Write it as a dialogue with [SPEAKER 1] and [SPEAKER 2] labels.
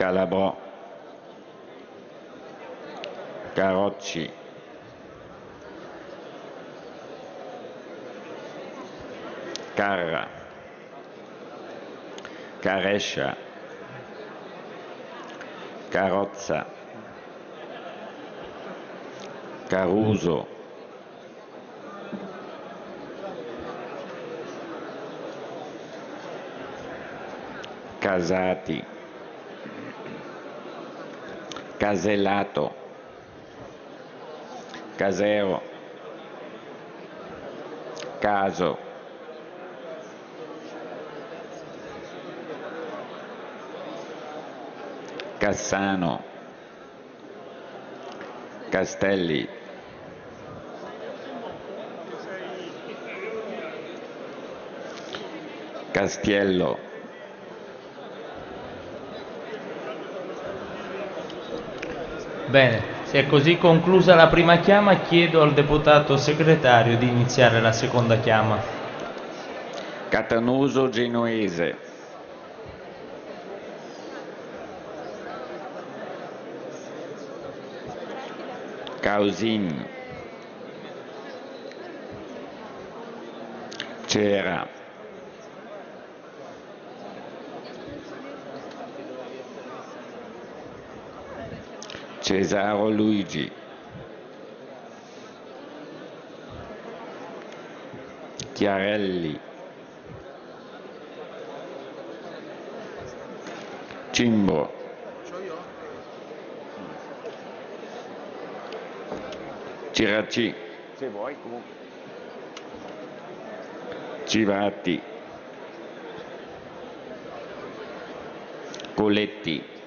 [SPEAKER 1] Calabrò, Carocci, Carra, Carescia, Carrozza, Caruso, Casati, Casellato, Casero, Caso, Cassano, Castelli, Castiello,
[SPEAKER 2] Bene, se è così conclusa la prima chiama, chiedo al deputato segretario di iniziare la seconda chiama.
[SPEAKER 1] Catanuso Genuese, Causin, Cera, Cesaro Luigi, Chiarelli, Cimbro, Ciracci, se vuoi comunque. Civatti, Coletti,